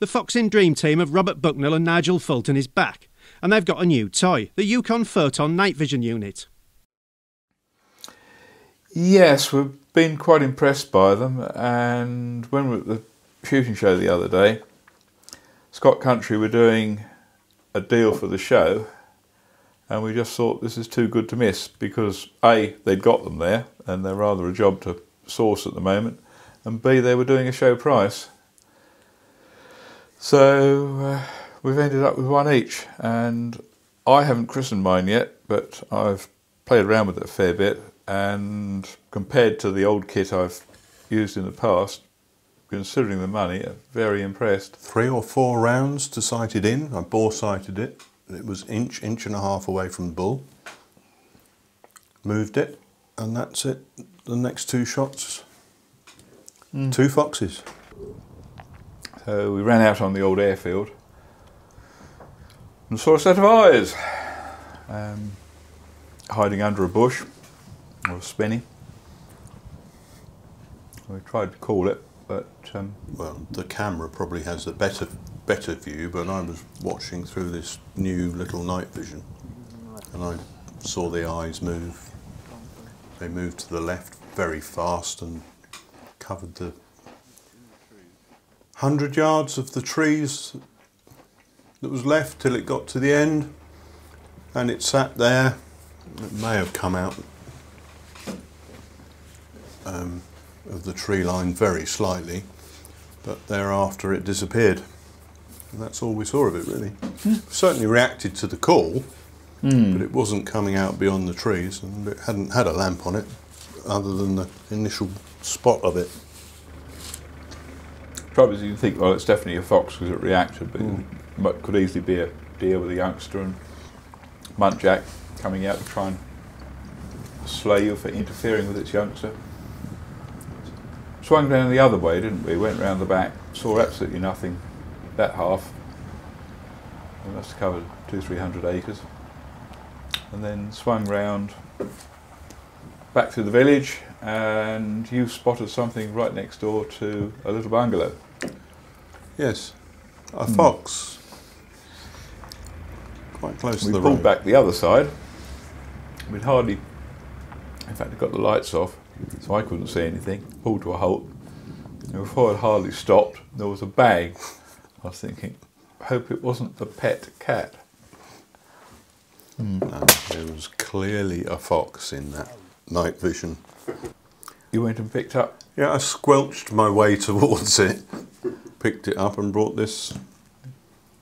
The Foxing Dream team of Robert Bucknall and Nigel Fulton is back, and they've got a new toy, the Yukon Photon Night Vision Unit. Yes, we've been quite impressed by them, and when we were at the shooting show the other day, Scott Country were doing a deal for the show, and we just thought this is too good to miss because A, they'd got them there, and they're rather a job to source at the moment, and B, they were doing a show price. So uh, we've ended up with one each, and I haven't christened mine yet, but I've played around with it a fair bit, and compared to the old kit I've used in the past, considering the money, I'm very impressed. Three or four rounds to sight it in. I bore sighted it. It was inch, inch and a half away from the bull. Moved it, and that's it. The next two shots, mm. two foxes. So we ran out on the old airfield and saw a set of eyes um, hiding under a bush or a spinney. We tried to call it, but um, well, the camera probably has a better better view, but I was watching through this new little night vision, and I saw the eyes move. They moved to the left very fast and covered the hundred yards of the trees that was left till it got to the end, and it sat there. It may have come out um, of the tree line very slightly, but thereafter it disappeared. And that's all we saw of it, really. Mm. Certainly reacted to the call, mm. but it wasn't coming out beyond the trees, and it hadn't had a lamp on it other than the initial spot of it. Trouble is, you think, well, it's definitely a fox because it reacted, but mm. it could easily be a deer with a youngster and muntjac coming out to try and slay you for interfering with its youngster swung down the other way, didn't we? Went round the back, saw absolutely nothing that half. We must have covered two, three hundred acres. And then swung round back through the village, and you spotted something right next door to a little bungalow. Yes, a hmm. fox. Quite close we to the pulled road. back the other side. We'd hardly, in fact, got the lights off so I couldn't see anything. Pulled to a halt. And before I'd hardly stopped, there was a bag. I was thinking, hope it wasn't the pet cat. Mm. No, there was clearly a fox in that night vision. You went and picked up? Yeah, I squelched my way towards it, picked it up, and brought this.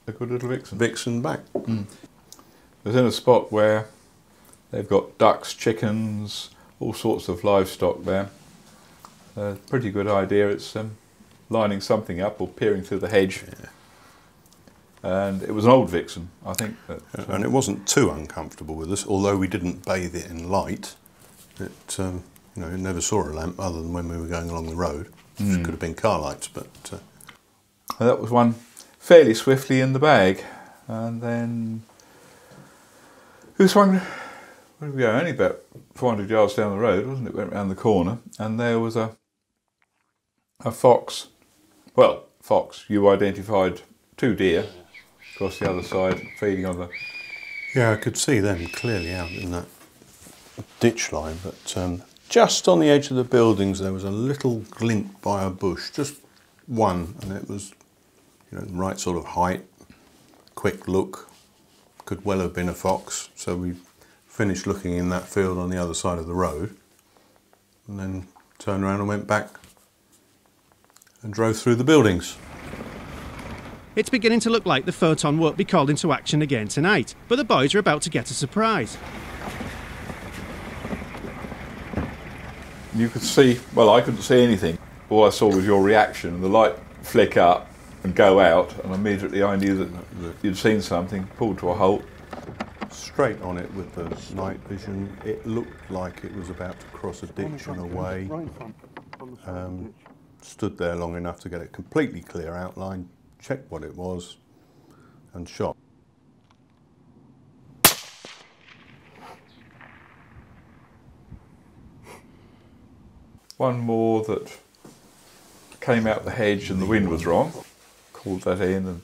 A good little vixen. Vixen back. Mm. It was in a spot where they've got ducks, chickens, all sorts of livestock there. Uh, pretty good idea. It's um, lining something up or peering through the hedge. Yeah. And it was an old vixen, I think. That, uh, and it wasn't too uncomfortable with us, although we didn't bathe it in light. It, um, you know, it never saw a lamp other than when we were going along the road, which mm. could have been car lights. But uh, that was one fairly swiftly in the bag, and then who swung? Where did we go? Only about 400 yards down the road, wasn't it? Went round the corner, and there was a a fox. Well, fox. You identified two deer across the other side, feeding on the. Yeah, I could see them clearly out in that ditch line, but um, just on the edge of the buildings there was a little glint by a bush, just one, and it was, you know, the right sort of height, quick look. Could well have been a fox, so we finished looking in that field on the other side of the road and then turned around and went back and drove through the buildings. It's beginning to look like the photon won't be called into action again tonight, but the boys are about to get a surprise. You could see, well, I couldn't see anything. All I saw was your reaction, the light flick up and go out, and immediately I knew that you'd seen something, pulled to a halt, straight on it with the night vision. It looked like it was about to cross a ditch and away. way. Um, stood there long enough to get a completely clear outline, checked what it was, and shot. One more that came out the hedge and the wind was wrong. called that in, and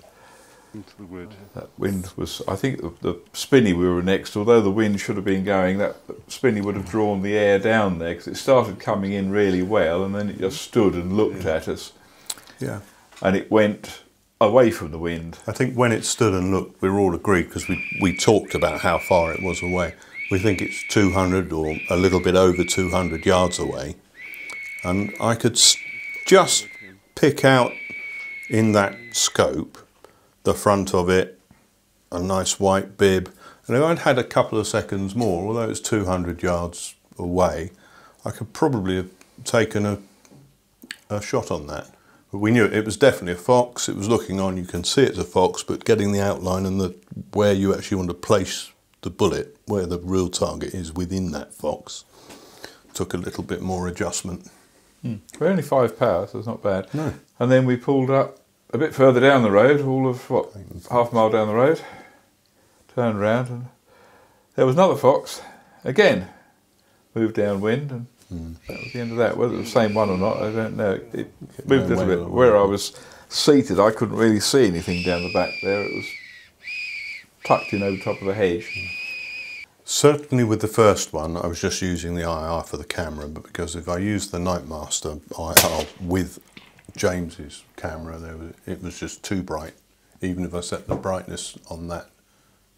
into the wood. that wind was. I think the, the spinney we were next, although the wind should have been going, that spinney would have drawn the air down there because it started coming in really well, and then it just stood and looked at us, Yeah. and it went away from the wind. I think when it stood and looked, we were all agreed because we, we talked about how far it was away. We think it's 200 or a little bit over 200 yards away. And I could just pick out in that scope the front of it, a nice white bib. And if I'd had a couple of seconds more, although it's 200 yards away, I could probably have taken a, a shot on that. But we knew it, it was definitely a fox. It was looking on, you can see it's a fox, but getting the outline and the where you actually want to place the bullet, where the real target is within that fox, took a little bit more adjustment. Hmm. We're only five power, so it's not bad. No. And then we pulled up a bit further down the road, all of what half a mile down the road. Turned round, and there was another fox. Again, moved downwind, and that was the end of that. Whether it was the same one or not, I don't know. It, it moved a little bit. Where I was seated, I couldn't really see anything down the back there. It was tucked in over top of a hedge. Certainly with the first one, I was just using the IR for the camera, but because if I used the Nightmaster IR with James's camera, there was, it was just too bright. Even if I set the brightness on that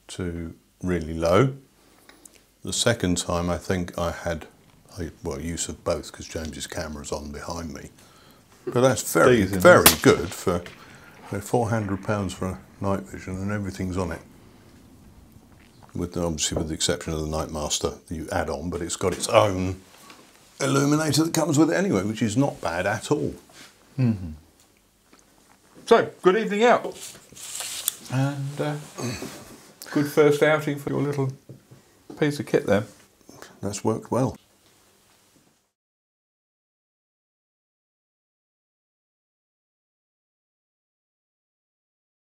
to really low. The second time, I think I had well use of both because James's camera's on behind me. But that's very very good for four hundred pounds for night vision and everything's on it with obviously with the exception of the Nightmaster you add on, but it's got its own illuminator that comes with it anyway, which is not bad at all. So, good evening out. And uh, good first outing for your little piece of kit there. That's worked well.